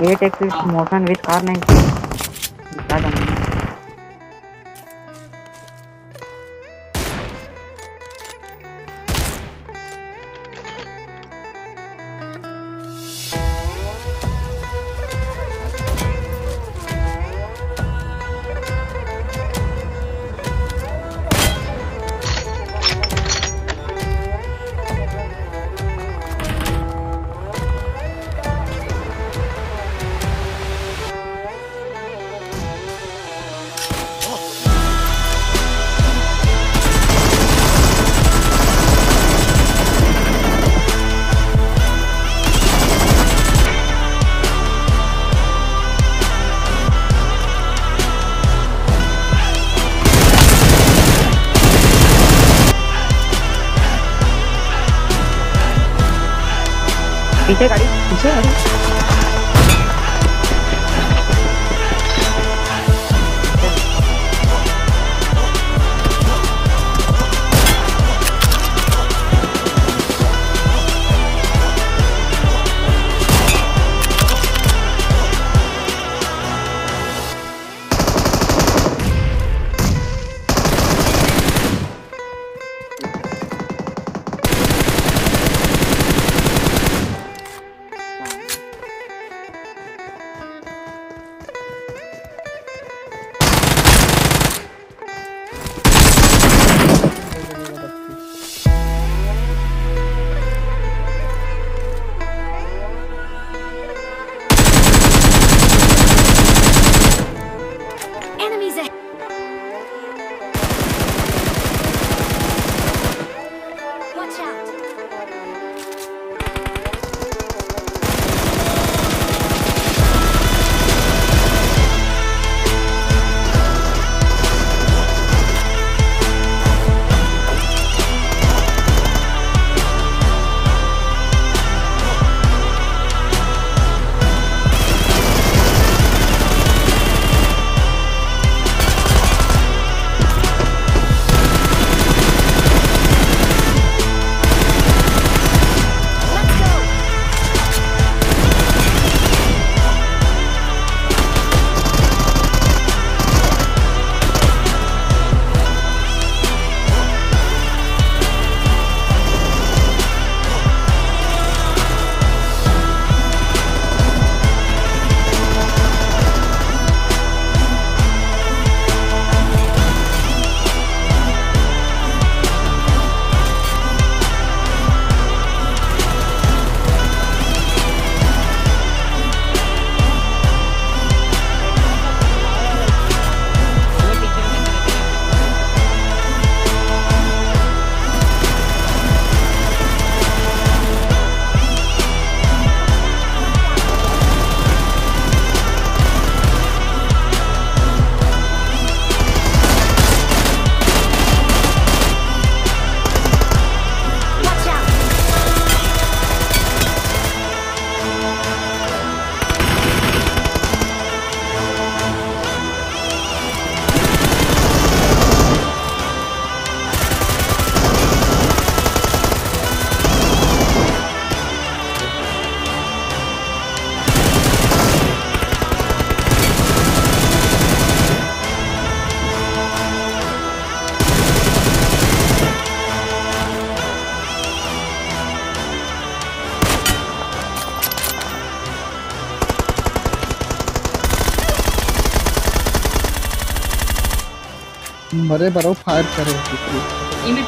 Eight axis motion with car 90. पीछे गाड़ी पीछे गाड़ी मरे बरो फायर करो। इमेज